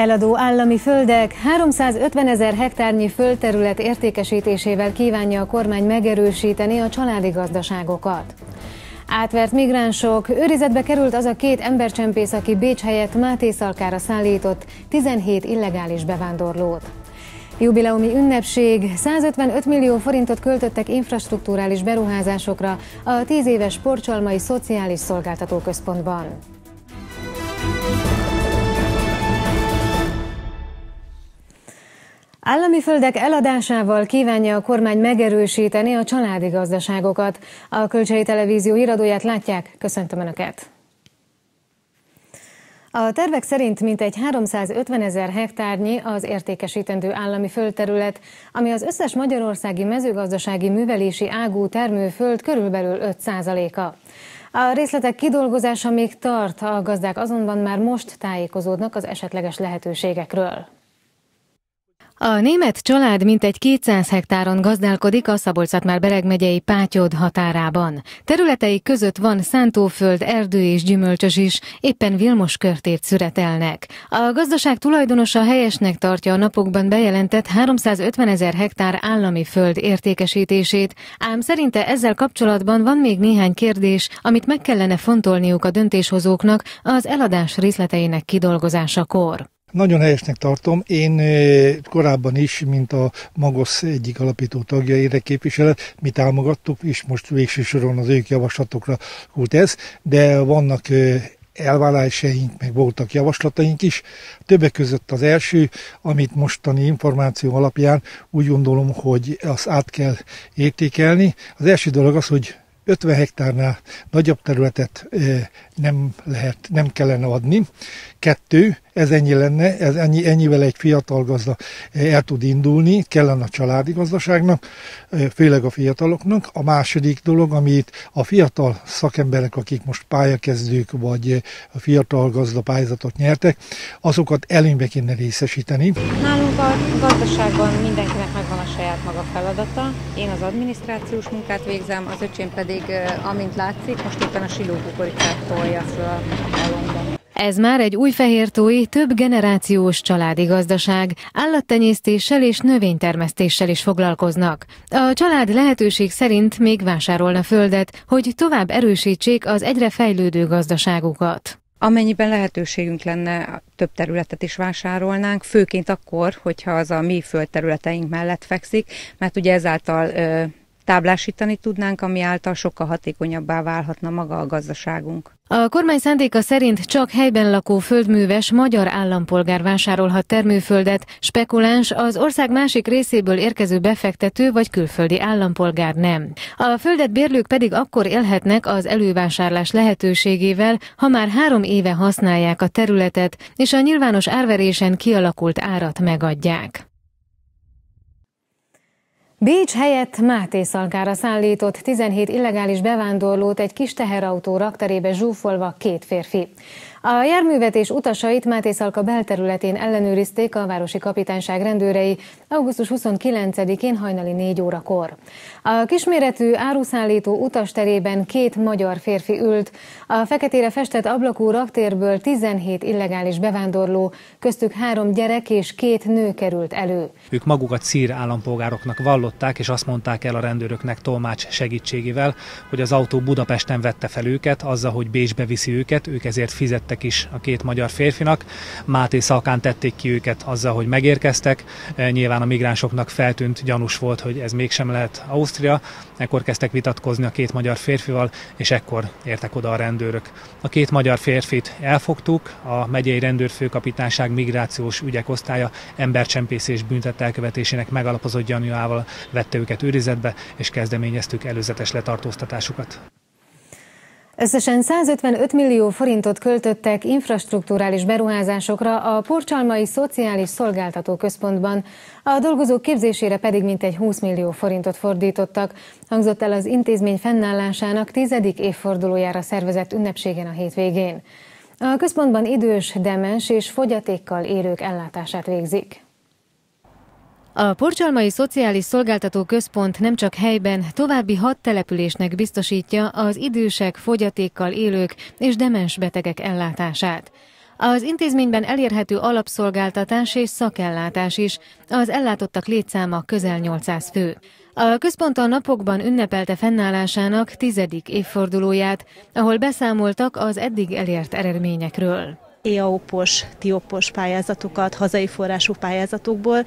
Eladó állami földek 350 ezer hektárnyi földterület értékesítésével kívánja a kormány megerősíteni a családi gazdaságokat. Átvert migránsok, őrizetbe került az a két embercsempész, aki Bécs helyett Máté Szalkára szállított 17 illegális bevándorlót. Jubileumi ünnepség 155 millió forintot költöttek infrastruktúrális beruházásokra a 10 éves Porcsalmai Szociális Szolgáltató Állami földek eladásával kívánja a kormány megerősíteni a családi gazdaságokat. A Kölcsei Televízió iradóját látják. Köszöntöm Önöket! A tervek szerint mintegy 350 ezer hektárnyi az értékesítendő állami földterület, ami az összes magyarországi mezőgazdasági művelési ágú termőföld körülbelül 5%-a. A részletek kidolgozása még tart, a gazdák azonban már most tájékozódnak az esetleges lehetőségekről. A német család mintegy 200 hektáron gazdálkodik a szabolcs már bereg megyei Pátyod határában. Területeik között van szántóföld, erdő és gyümölcsös is, éppen Vilmos körtét szüretelnek. A gazdaság tulajdonosa helyesnek tartja a napokban bejelentett 350 ezer hektár állami föld értékesítését, ám szerinte ezzel kapcsolatban van még néhány kérdés, amit meg kellene fontolniuk a döntéshozóknak az eladás részleteinek kidolgozásakor. Nagyon helyesnek tartom. Én korábban is, mint a Magosz egyik alapító tagja érdekképviselet, mi támogattuk, és most végső soron az ők javaslatokra kult ez, de vannak elvárásaink, meg voltak javaslataink is. Többek között az első, amit mostani információ alapján úgy gondolom, hogy azt át kell értékelni. Az első dolog az, hogy 50 hektárnál nagyobb területet nem lehet, nem kellene adni. Kettő, ez ennyi lenne, ez ennyi, ennyivel egy fiatal gazda el tud indulni, kellene a családi gazdaságnak, főleg a fiataloknak. A második dolog, amit a fiatal szakemberek, akik most pályakezdők, vagy a fiatal gazda pályázatot nyertek, azokat előnybe kéne részesíteni. Nálunk a gazdaságban mindenkinek saját maga feladata. Én az adminisztrációs munkát végzem, az öcsém pedig, amint látszik, most éppen a silókukoricát tolja föl a halomba. Ez már egy új fehértói, több generációs családi gazdaság, állattenyésztéssel és növénytermesztéssel is foglalkoznak. A család lehetőség szerint még vásárolna földet, hogy tovább erősítsék az egyre fejlődő gazdaságukat. Amennyiben lehetőségünk lenne, több területet is vásárolnánk, főként akkor, hogyha az a mi földterületeink mellett fekszik, mert ugye ezáltal táblásítani tudnánk, ami által sokkal hatékonyabbá válhatna maga a gazdaságunk. A kormány szándéka szerint csak helyben lakó földműves magyar állampolgár vásárolhat termőföldet, spekuláns az ország másik részéből érkező befektető vagy külföldi állampolgár nem. A földet bérlők pedig akkor élhetnek az elővásárlás lehetőségével, ha már három éve használják a területet, és a nyilvános árverésen kialakult árat megadják. Bécs helyett Máté Szalkára szállított 17 illegális bevándorlót egy kis teherautó rakterébe zsúfolva két férfi. A járművet és utasait Máté Szalka belterületén ellenőrizték a városi kapitányság rendőrei augusztus 29-én hajnali 4 órakor. A kisméretű áruszállító utasterében két magyar férfi ült, a feketére festett ablakú raktérből 17 illegális bevándorló, köztük három gyerek és két nő került elő. Ők magukat szír állampolgároknak vallották, és azt mondták el a rendőröknek tolmács segítségével, hogy az autó Budapesten vette fel őket, azzal, hogy Bécsbe viszi őket, ők ezért fizettek is a két magyar férfinak. Máté Szalkán tették ki őket azzal, hogy megérkeztek. Nyilván a migránsoknak feltűnt, gyanús volt, hogy ez mégsem lehet Ausztria, ekkor kezdtek vitatkozni a két magyar férfival, és ekkor értek oda a rendőrök. A két magyar férfit elfogtuk, a megyei rendőrfőkapitányság migrációs ügyek osztálya embercsempészés büntet elkövetésének megalapozott gyanújával vette őket őrizetbe, és kezdeményeztük előzetes letartóztatásukat. Összesen 155 millió forintot költöttek infrastruktúrális beruházásokra a Porcsalmai Szociális Szolgáltató Központban, a dolgozók képzésére pedig mintegy 20 millió forintot fordítottak, hangzott el az intézmény fennállásának tizedik évfordulójára szervezett ünnepségen a hétvégén. A központban idős, demens és fogyatékkal élők ellátását végzik. A Porcsalmai Szociális Szolgáltató Központ nem csak helyben, további hat településnek biztosítja az idősek, fogyatékkal élők és demens betegek ellátását. Az intézményben elérhető alapszolgáltatás és szakellátás is, az ellátottak létszáma közel 800 fő. A központ a napokban ünnepelte fennállásának tizedik évfordulóját, ahol beszámoltak az eddig elért eredményekről. EAOPOS, TIOPOS pályázatokat, hazai forrású pályázatokból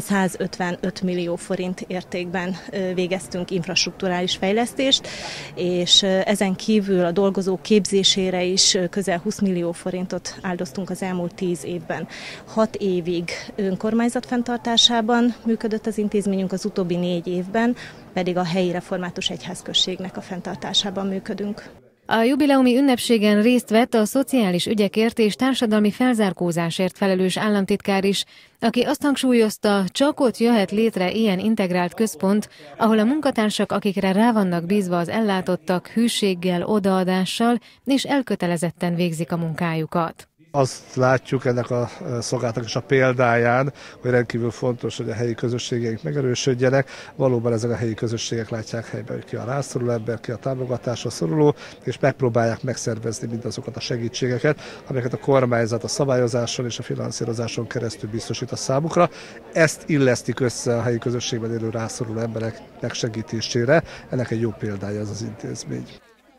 155 millió forint értékben végeztünk infrastruktúrális fejlesztést, és ezen kívül a dolgozók képzésére is közel 20 millió forintot áldoztunk az elmúlt 10 évben. 6 évig önkormányzat fenntartásában működött az intézményünk, az utóbbi négy évben pedig a helyi református egyházközségnek a fenntartásában működünk. A jubileumi ünnepségen részt vett a szociális ügyekért és társadalmi felzárkózásért felelős államtitkár is, aki azt hangsúlyozta, csak ott jöhet létre ilyen integrált központ, ahol a munkatársak, akikre rá vannak bízva az ellátottak, hűséggel, odaadással és elkötelezetten végzik a munkájukat azt látjuk ennek a szolgáltak is a példáján, hogy rendkívül fontos, hogy a helyi közösségeink megerősödjenek. Valóban ezek a helyi közösségek látják helyben, hogy ki a rászoruló ember, ki a támogatásra szoruló, és megpróbálják megszervezni mindazokat a segítségeket, amelyeket a kormányzat a szabályozáson és a finanszírozáson keresztül biztosít a számukra. Ezt illesztik össze a helyi közösségben élő rászoruló emberek megsegítésére. Ennek egy jó példája ez az intézmény.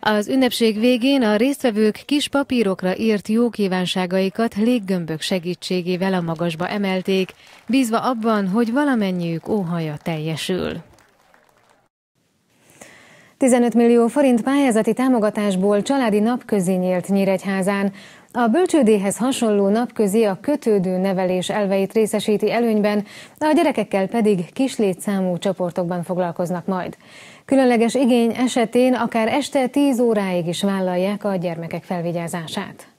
Az ünnepség végén a résztvevők kis papírokra írt jó kívánságaikat léggömbök segítségével a magasba emelték, bízva abban, hogy valamennyiük óhaja teljesül. 15 millió forint pályázati támogatásból családi napközi nyílt Nyíregyházán. A bölcsődéhez hasonló napközi a kötődő nevelés elveit részesíti előnyben, a gyerekekkel pedig kislétszámú csoportokban foglalkoznak majd. Különleges igény esetén akár este 10 óráig is vállalják a gyermekek felvigyázását.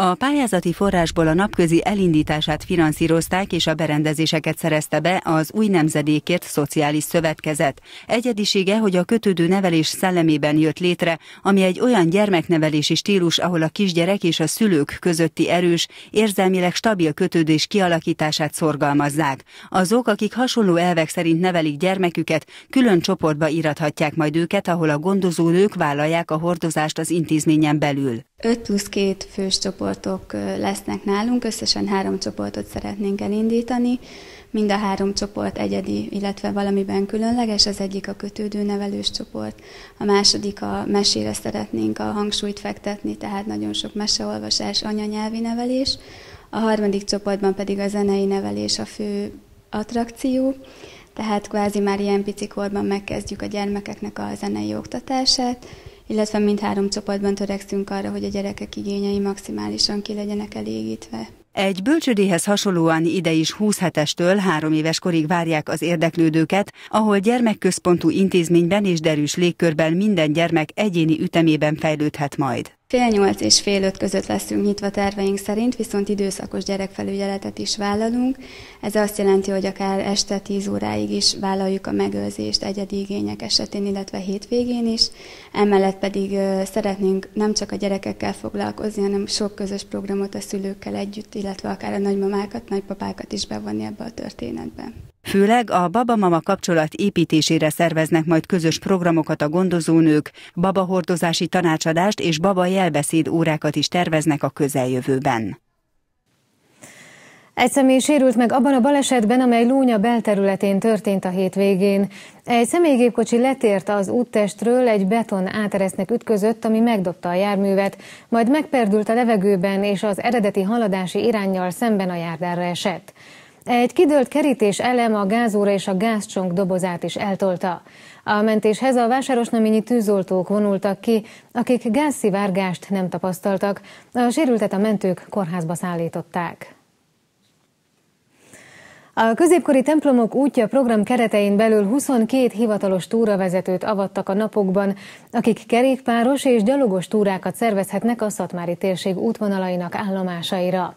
A pályázati forrásból a napközi elindítását finanszírozták és a berendezéseket szerezte be az új nemzedékért szociális szövetkezet. Egyedisége, hogy a kötődő nevelés szellemében jött létre, ami egy olyan gyermeknevelési stílus, ahol a kisgyerek és a szülők közötti erős, érzelmileg stabil kötődés kialakítását szorgalmazzák. Azok, akik hasonló elvek szerint nevelik gyermeküket, külön csoportba irathatják majd őket, ahol a gondozó nők vállalják a hordozást az intézményen belül. 5 plusz 2 fős csoportok lesznek nálunk, összesen három csoportot szeretnénk elindítani. Mind a három csoport egyedi, illetve valamiben különleges, az egyik a kötődő nevelős csoport, a második a mesére szeretnénk a hangsúlyt fektetni, tehát nagyon sok meseolvasás, anyanyelvi nevelés, a harmadik csoportban pedig a zenei nevelés a fő attrakció, tehát kvázi már ilyen pici korban megkezdjük a gyermekeknek a zenei oktatását, illetve mindhárom csoportban törekszünk arra, hogy a gyerekek igényei maximálisan ki legyenek elégítve. Egy bölcsödéhez hasonlóan ide is 20 hetestől három éves korig várják az érdeklődőket, ahol gyermekközpontú intézményben és derűs légkörben minden gyermek egyéni ütemében fejlődhet majd. Fél nyolc és fél öt között leszünk nyitva terveink szerint, viszont időszakos gyerekfelügyeletet is vállalunk. Ez azt jelenti, hogy akár este 10 óráig is vállaljuk a megőrzést egyedi igények esetén, illetve hétvégén is. Emellett pedig szeretnénk nem csak a gyerekekkel foglalkozni, hanem sok közös programot a szülőkkel együtt, illetve akár a nagymamákat, nagypapákat is bevonni ebbe a történetbe. Főleg a baba-mama kapcsolat építésére szerveznek majd közös programokat a gondozónők, babahordozási tanácsadást és baba jelbeszéd órákat is terveznek a közeljövőben. Egy személy sérült meg abban a balesetben, amely Lúnya belterületén történt a hétvégén. Egy személygépkocsi letért az úttestről, egy beton áteresznek ütközött, ami megdobta a járművet, majd megperdült a levegőben, és az eredeti haladási irányjal szemben a járdára esett. Egy kidőlt kerítés elem a gázóra és a gázcsonk dobozát is eltolta. A mentéshez a vásárosnaményi tűzoltók vonultak ki, akik gázszivárgást nem tapasztaltak. A sérültet a mentők kórházba szállították. A középkori templomok útja program keretein belül 22 hivatalos túravezetőt avattak a napokban, akik kerékpáros és gyalogos túrákat szervezhetnek a Szatmári térség útvonalainak állomásaira.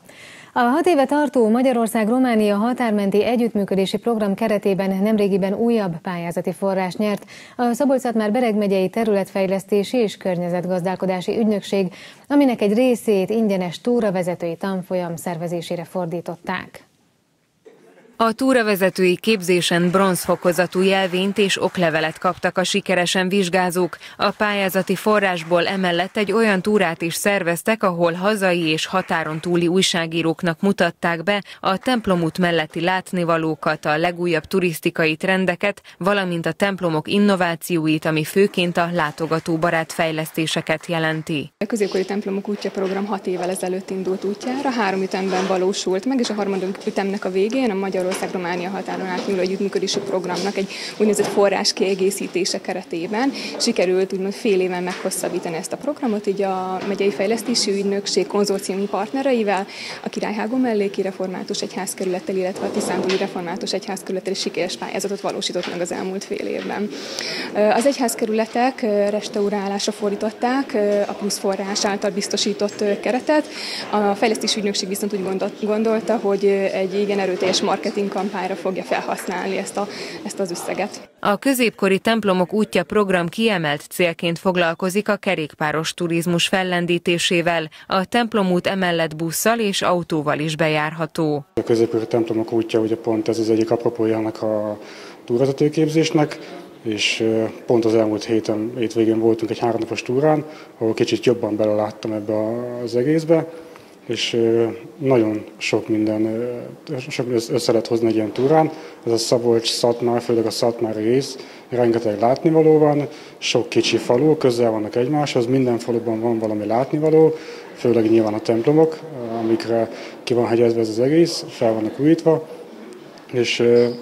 A hat éve tartó Magyarország-Románia határmenti együttműködési program keretében nemrégiben újabb pályázati forrás nyert a szabolcs már Bereg megyei területfejlesztési és környezetgazdálkodási ügynökség, aminek egy részét ingyenes túravezetői tanfolyam szervezésére fordították. A túravezetői képzésen bronzfokozatú jelvényt és oklevelet kaptak a sikeresen vizsgázók. A pályázati forrásból emellett egy olyan túrát is szerveztek, ahol hazai és határon túli újságíróknak mutatták be a templomút melletti látnivalókat, a legújabb turisztikai trendeket, valamint a templomok innovációit, ami főként a látogatóbarát fejlesztéseket jelenti. A középkori templomok útja program hat évvel ezelőtt indult útjára, három ütemben valósult meg, és a harmadik ütemnek a végén a Magyar Magyarország-Románia határon átnyúló együttműködési programnak egy úgynevezett forrás kiegészítése keretében sikerült úgymond fél éven meghosszabbítani ezt a programot, így a megyei fejlesztési ügynökség konzorciumi partnereivel, a Királyhágó melléki református egyházkerülettel, illetve a Tiszántúli református egyházkerülettel sikeres pályázatot valósított meg az elmúlt fél évben. Az egyházkerületek restaurálásra fordították a plusz forrás által biztosított keretet. A fejlesztési ügynökség viszont úgy gondolta, hogy egy igen erőteljes marketing kampányra fogja felhasználni ezt, a, ezt az összeget. A középkori templomok útja program kiemelt célként foglalkozik a kerékpáros turizmus fellendítésével. A templomút emellett busszal és autóval is bejárható. A középkori templomok útja ugye pont ez az egyik apropója ennek a túravezetőképzésnek, és pont az elmúlt héten, hétvégén voltunk egy háromnapos túrán, ahol kicsit jobban beleláttam ebbe az egészbe, és nagyon sok minden, sok össze lehet hozni egy ilyen túrán. Ez a Szabolcs, Szatmár, főleg a Szatmári rész, rengeteg látnivaló van, sok kicsi falu, közel vannak egymáshoz, minden faluban van valami látnivaló, főleg nyilván a templomok, amikre ki van hegyezve ez az egész, fel vannak újítva, és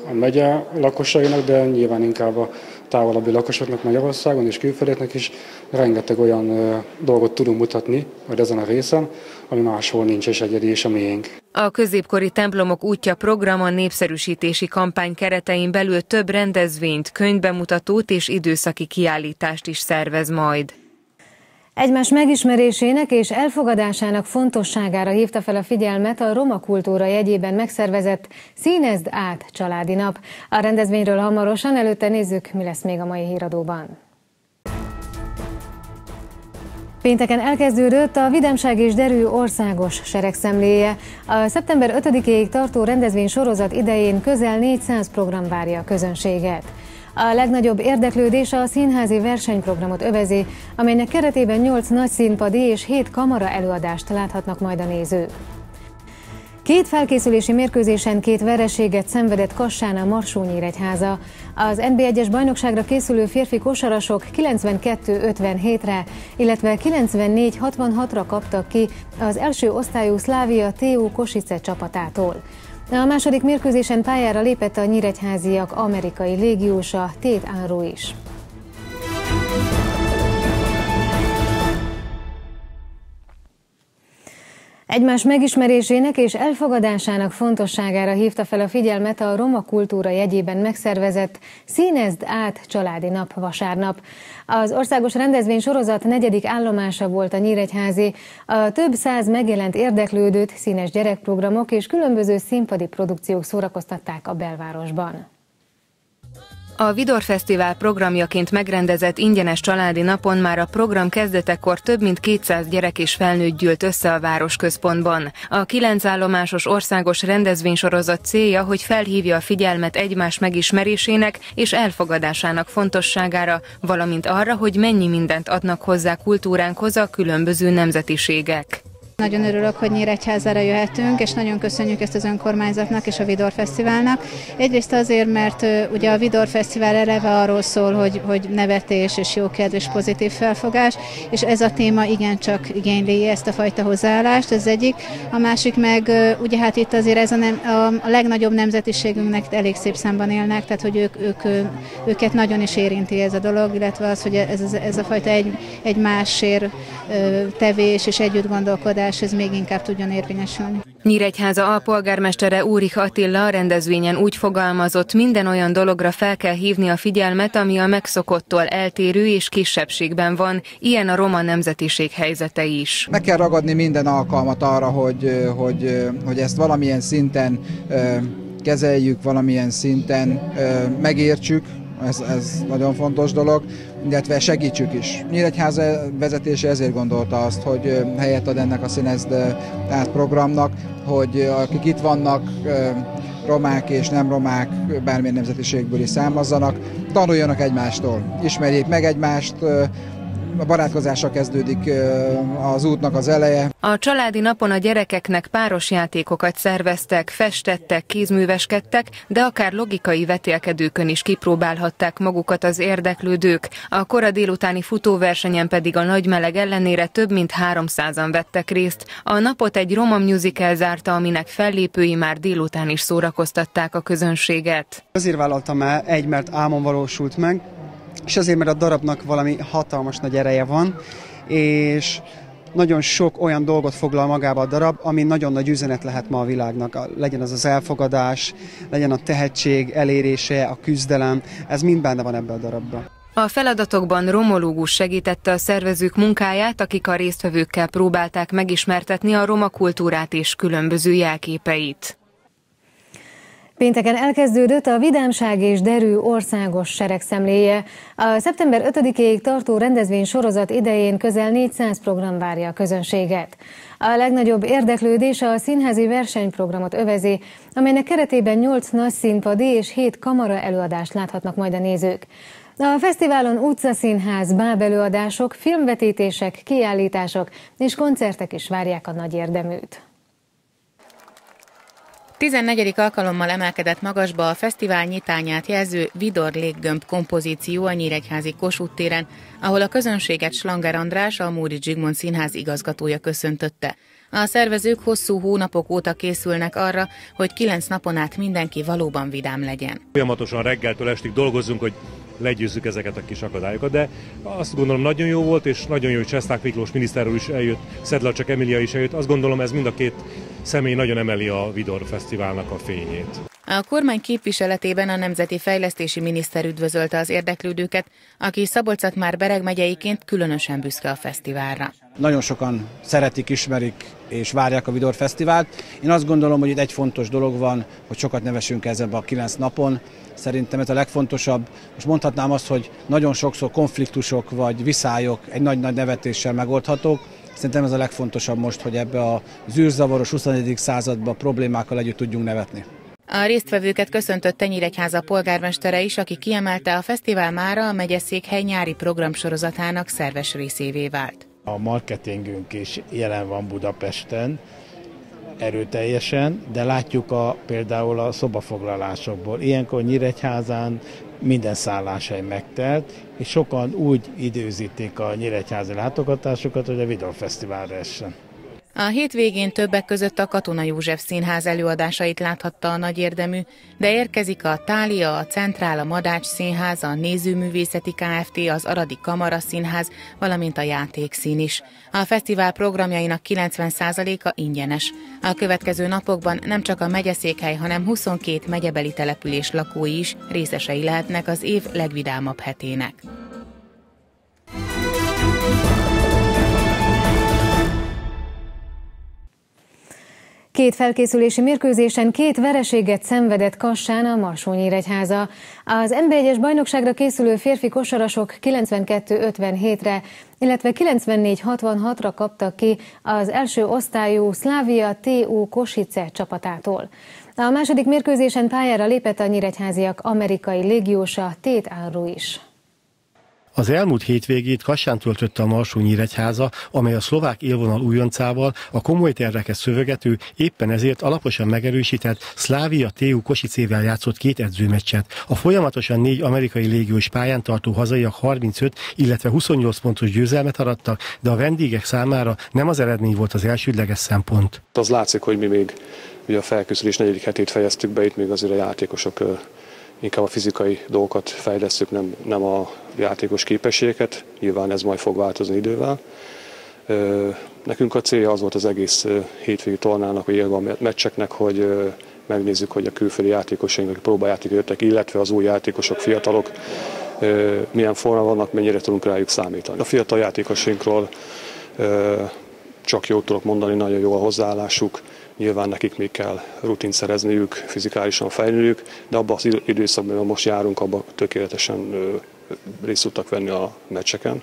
a megye lakosságnak, de nyilván inkább a távolabbi lakosoknak Magyarországon és külföldeknek is rengeteg olyan dolgot tudunk mutatni, vagy ezen a részen, ami máshol nincs és egyedi és a miénk. A középkori templomok útja program a népszerűsítési kampány keretein belül több rendezvényt, könyvbemutatót és időszaki kiállítást is szervez majd. Egymás megismerésének és elfogadásának fontosságára hívta fel a figyelmet a roma kultúra jegyében megszervezett Színezd át családi nap. A rendezvényről hamarosan, előtte nézzük, mi lesz még a mai híradóban. Pénteken elkezdődött a Vidamság és Derű országos seregszemléje. A szeptember 5-ig tartó rendezvény sorozat idején közel 400 program várja a közönséget. A legnagyobb érdeklődés a színházi versenyprogramot övezi, amelynek keretében 8 nagy színpadi és 7 kamara előadást láthatnak majd a nézők. Két felkészülési mérkőzésen két vereséget szenvedett Kassán a Marsó-Nyíregyháza. Az NB1-es bajnokságra készülő férfi kosarasok 92-57-re, illetve 94-66-ra kaptak ki az első osztályú Szlávia TU Kosice csapatától. A második mérkőzésen pályára lépett a nyíregyháziak amerikai légiósa Tét Ánró is. Egymás megismerésének és elfogadásának fontosságára hívta fel a figyelmet a roma kultúra jegyében megszervezett Színezd át családi nap vasárnap. Az országos rendezvény sorozat negyedik állomása volt a Nyíregyházi. A több száz megjelent érdeklődőt színes gyerekprogramok és különböző színpadi produkciók szórakoztatták a belvárosban. A Vidor Fesztivál programjaként megrendezett ingyenes családi napon már a program kezdetekor több mint 200 gyerek és felnőtt gyűlt össze a városközpontban. A kilenc állomásos országos rendezvénysorozat célja, hogy felhívja a figyelmet egymás megismerésének és elfogadásának fontosságára, valamint arra, hogy mennyi mindent adnak hozzá kultúránkhoz a különböző nemzetiségek. Nagyon örülök, hogy Nyíregyházára jöhetünk, és nagyon köszönjük ezt az önkormányzatnak és a Vidor Fesztiválnak. Egyrészt azért, mert ugye a Vidor Fesztivál eleve arról szól, hogy, hogy nevetés és jókedv és pozitív felfogás, és ez a téma igencsak igényli ezt a fajta hozzáállást, ez egyik. A másik meg, ugye hát itt azért ez a, nem, a, legnagyobb nemzetiségünknek elég szép számban élnek, tehát hogy ők, ők, őket nagyon is érinti ez a dolog, illetve az, hogy ez, ez a fajta egy, másért tevés és együtt gondolkodás megoldás ez még inkább tudjon érvényesülni. Nyíregyháza alpolgármestere Úrik Attila a rendezvényen úgy fogalmazott, minden olyan dologra fel kell hívni a figyelmet, ami a megszokottól eltérő és kisebbségben van, ilyen a roma nemzetiség helyzete is. Meg kell ragadni minden alkalmat arra, hogy, hogy, hogy ezt valamilyen szinten kezeljük, valamilyen szinten megértsük, ez, ez nagyon fontos dolog, illetve segítsük is. Nyíregyháza vezetése ezért gondolta azt, hogy helyet ad ennek a Színezd át programnak, hogy akik itt vannak, romák és nem romák, bármilyen nemzetiségből is származzanak, tanuljanak egymástól, ismerjék meg egymást, a barátkozásra kezdődik az útnak az eleje. A családi napon a gyerekeknek páros játékokat szerveztek, festettek, kézműveskedtek, de akár logikai vetélkedőkön is kipróbálhatták magukat az érdeklődők. A kora délutáni futóversenyen pedig a nagy meleg ellenére több mint 300-an vettek részt. A napot egy roma musical zárta, aminek fellépői már délután is szórakoztatták a közönséget. Azért vállaltam el, egy, mert álmom valósult meg, és azért, mert a darabnak valami hatalmas nagy ereje van, és nagyon sok olyan dolgot foglal magába a darab, ami nagyon nagy üzenet lehet ma a világnak. Legyen az az elfogadás, legyen a tehetség elérése, a küzdelem, ez mind benne van ebbe a darabban. A feladatokban romológus segítette a szervezők munkáját, akik a résztvevőkkel próbálták megismertetni a roma kultúrát és különböző jelképeit. Pénteken elkezdődött a Vidámság és Derű országos seregszemléje. A szeptember 5-ig tartó rendezvény sorozat idején közel 400 program várja a közönséget. A legnagyobb érdeklődés a színházi versenyprogramot övezi, amelynek keretében 8 nagy színpadi és 7 kamara előadást láthatnak majd a nézők. A fesztiválon utcaszínház, bábelőadások, filmvetítések, kiállítások és koncertek is várják a nagy érdeműt. 14. alkalommal emelkedett magasba a fesztivál nyitányát jelző Vidor léggömb kompozíció a Nyíregyházi Kossuth téren, ahol a közönséget Slanger András, a Múri Zsigmond Színház igazgatója köszöntötte. A szervezők hosszú hónapok óta készülnek arra, hogy kilenc napon át mindenki valóban vidám legyen. Folyamatosan reggeltől estig dolgozunk, hogy legyőzzük ezeket a kis akadályokat, de azt gondolom nagyon jó volt, és nagyon jó, hogy Cseszták Miklós miniszterről is eljött, Szedla csak Emilia is eljött. Azt gondolom ez mind a két személy nagyon emeli a Vidor Fesztiválnak a fényét. A kormány képviseletében a Nemzeti Fejlesztési Miniszter üdvözölte az érdeklődőket, aki szabolcs már Bereg megyeiként különösen büszke a fesztiválra. Nagyon sokan szeretik, ismerik és várják a Vidor Fesztivált. Én azt gondolom, hogy itt egy fontos dolog van, hogy sokat nevesünk ezen a kilenc napon. Szerintem ez a legfontosabb. Most mondhatnám azt, hogy nagyon sokszor konfliktusok vagy viszályok egy nagy-nagy nevetéssel megoldhatók. Szerintem ez a legfontosabb most, hogy ebbe a zűrzavaros 21. században problémákkal együtt tudjunk nevetni. A résztvevőket köszöntötte Nyíregyháza polgármestere is, aki kiemelte a fesztivál mára a megyeszékhely nyári programsorozatának szerves részévé vált. A marketingünk is jelen van Budapesten, erőteljesen, de látjuk a, például a szobafoglalásokból. Ilyenkor Nyíregyházán minden szálláshely megtelt, és sokan úgy időzítik a nyíregyházi látogatásokat, hogy a Videófesztiválra essen. A hétvégén többek között a Katona József Színház előadásait láthatta a nagy érdemű, de érkezik a Tália, a Centrál, a Madács Színház, a Nézőművészeti Kft., az Aradi Kamara Színház, valamint a Játékszín is. A fesztivál programjainak 90%-a ingyenes. A következő napokban nem csak a megyeszékhely, hanem 22 megyebeli település lakói is részesei lehetnek az év legvidámabb hetének. Két felkészülési mérkőzésen két vereséget szenvedett Kassán a Marsónyíregyháza. Az NB1-es bajnokságra készülő férfi kosarasok 92-57-re, illetve 94-66-ra kaptak ki az első osztályú Szlávia TU Kosice csapatától. A második mérkőzésen pályára lépett a nyíregyháziak amerikai légiósa Tét Áru is. Az elmúlt hétvégét Kassán töltötte a Marsó Nyíregyháza, amely a szlovák élvonal újoncával a komoly terveket szövegető, éppen ezért alaposan megerősített Szlávia TU Kosicével játszott két edzőmeccset. A folyamatosan négy amerikai légiós pályán tartó hazaiak 35, illetve 28 pontos győzelmet arattak, de a vendégek számára nem az eredmény volt az elsődleges szempont. Az látszik, hogy mi még ugye a felkészülés negyedik hetét fejeztük be, itt még azért a játékosok inkább a fizikai dolgokat fejlesztük, nem, nem a játékos képességeket. Nyilván ez majd fog változni idővel. Nekünk a célja az volt az egész hétvégi tornának, vagy a meccseknek, hogy megnézzük, hogy a külföldi játékosaink, akik próbajáték jöttek, illetve az új játékosok, fiatalok milyen forma vannak, mennyire tudunk rájuk számítani. A fiatal játékosainkról csak jót tudok mondani, nagyon jó a hozzáállásuk, Nyilván nekik még kell rutint szerezniük, fizikálisan fejlődniük, de abban az időszakban, most járunk, abban tökéletesen részt tudtak venni a meccseken.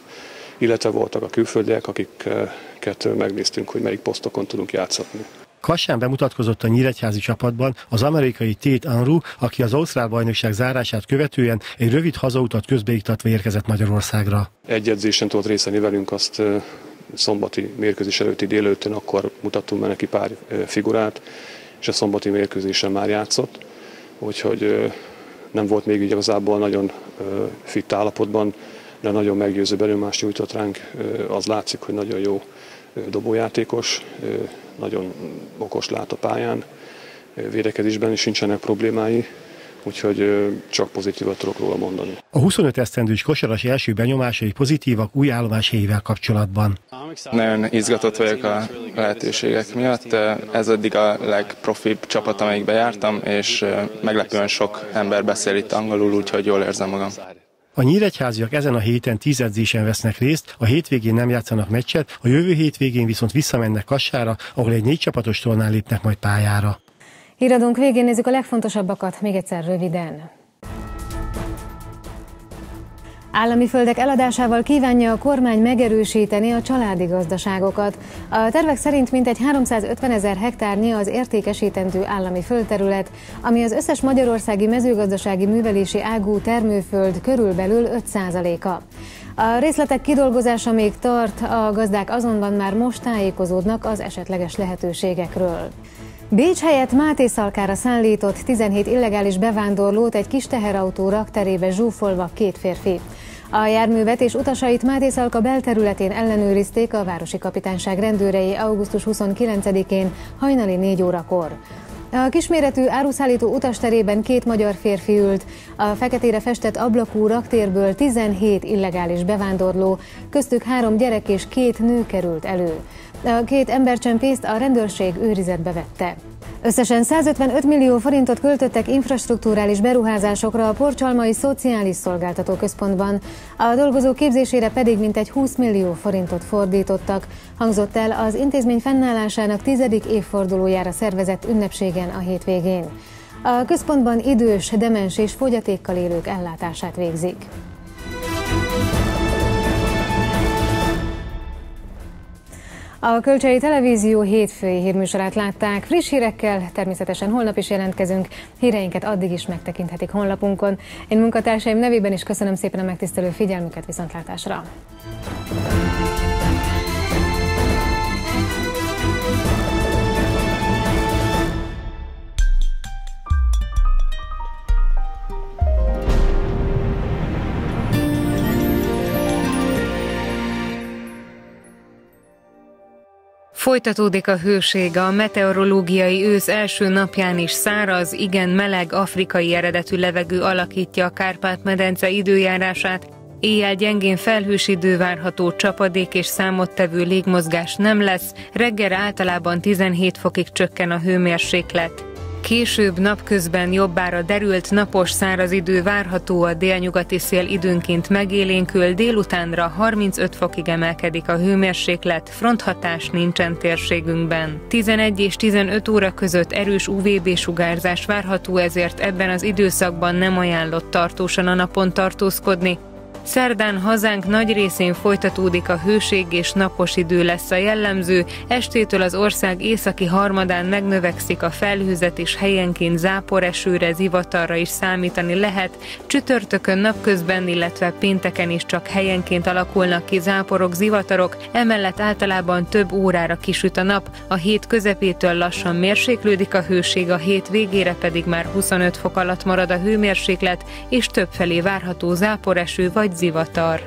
Illetve voltak a külföldiek, akiket megnéztünk, hogy melyik posztokon tudunk játszatni. Kassán bemutatkozott a nyíregyházi csapatban az amerikai Tate Anru, aki az Ausztrál bajnokság zárását követően egy rövid hazautat közbeiktatva érkezett Magyarországra. Egy edzésen tudott részeni velünk, azt szombati mérkőzés előtti délőttön, akkor mutattunk be neki pár figurát, és a szombati mérkőzésen már játszott, úgyhogy nem volt még igazából nagyon fit állapotban, de nagyon meggyőző benyomást nyújtott ránk. Az látszik, hogy nagyon jó dobójátékos, nagyon okos lát a pályán, védekezésben is nincsenek problémái, úgyhogy csak pozitívat tudok róla mondani. A 25 esztendős kosaras első benyomásai pozitívak új állomás helyével kapcsolatban. Nagyon izgatott vagyok a lehetőségek miatt. Ez eddig a legprofibb csapat, amelyikbe jártam, és meglepően sok ember beszél itt angolul, úgyhogy jól érzem magam. A nyíregyháziak ezen a héten tíz edzésen vesznek részt, a hétvégén nem játszanak meccset, a jövő hétvégén viszont visszamennek Kassára, ahol egy négy csapatos tornán lépnek majd pályára. Híradónk végén nézzük a legfontosabbakat, még egyszer röviden. Állami földek eladásával kívánja a kormány megerősíteni a családi gazdaságokat. A tervek szerint mintegy 350 ezer hektárnyi az értékesítendő állami földterület, ami az összes magyarországi mezőgazdasági művelési ágú termőföld körülbelül 5%-a. A részletek kidolgozása még tart, a gazdák azonban már most tájékozódnak az esetleges lehetőségekről. Bécs helyett Máté Szalkára szállított 17 illegális bevándorlót egy kis teherautó rakterébe zsúfolva két férfi. A járművet és utasait Máté Szalka belterületén ellenőrizték a városi kapitányság rendőrei augusztus 29-én hajnali 4 órakor. A kisméretű áruszállító utasterében két magyar férfi ült. A feketére festett ablakú raktérből 17 illegális bevándorló, köztük három gyerek és két nő került elő. Két embercsempészt a rendőrség őrizetbe vette. Összesen 155 millió forintot költöttek infrastruktúrális beruházásokra a Porcsalmai Szociális Szolgáltató Központban, a dolgozók képzésére pedig mintegy 20 millió forintot fordítottak, hangzott el az intézmény fennállásának tizedik évfordulójára szervezett ünnepségen a hétvégén. A központban idős, demens és fogyatékkal élők ellátását végzik. A Kölcsei Televízió hétfői hírműsorát látták. Friss hírekkel természetesen holnap is jelentkezünk. Híreinket addig is megtekinthetik honlapunkon. Én munkatársaim nevében is köszönöm szépen a megtisztelő figyelmüket viszontlátásra. Folytatódik a hőség, a meteorológiai ősz első napján is száraz, igen meleg afrikai eredetű levegő alakítja a Kárpát-medence időjárását, Éjjel gyengén felhős idő várható, csapadék és számottevő légmozgás nem lesz, reggel általában 17 fokig csökken a hőmérséklet. Később napközben jobbára derült napos száraz idő várható, a délnyugati szél időnként megélénkül, délutánra 35 fokig emelkedik a hőmérséklet, fronthatás nincsen térségünkben. 11 és 15 óra között erős UVB sugárzás várható, ezért ebben az időszakban nem ajánlott tartósan a napon tartózkodni, Szerdán hazánk nagy részén folytatódik a hőség és napos idő lesz a jellemző, estétől az ország északi harmadán megnövekszik a felhőzet és helyenként záporesőre, zivatarra is számítani lehet, csütörtökön napközben, illetve pénteken is csak helyenként alakulnak ki záporok, zivatarok, emellett általában több órára kisüt a nap, a hét közepétől lassan mérséklődik a hőség, a hét végére pedig már 25 fok alatt marad a hőmérséklet, és többfelé várható záporeső vagy zivatar.